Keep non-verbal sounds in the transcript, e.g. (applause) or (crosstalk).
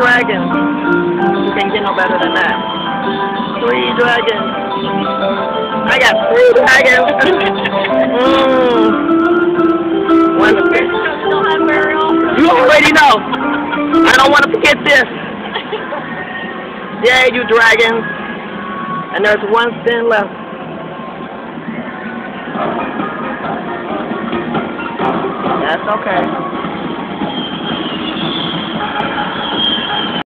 dragons. You can't get no better than that. Three dragons. I got three dragons. (laughs) mm. One. You already know. I don't want to forget this. Yeah, you dragons. And there's one spin left. That's okay.